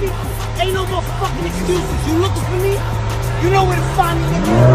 me, ain't no more fucking excuses. You looking for me, you know where to find me, nigga.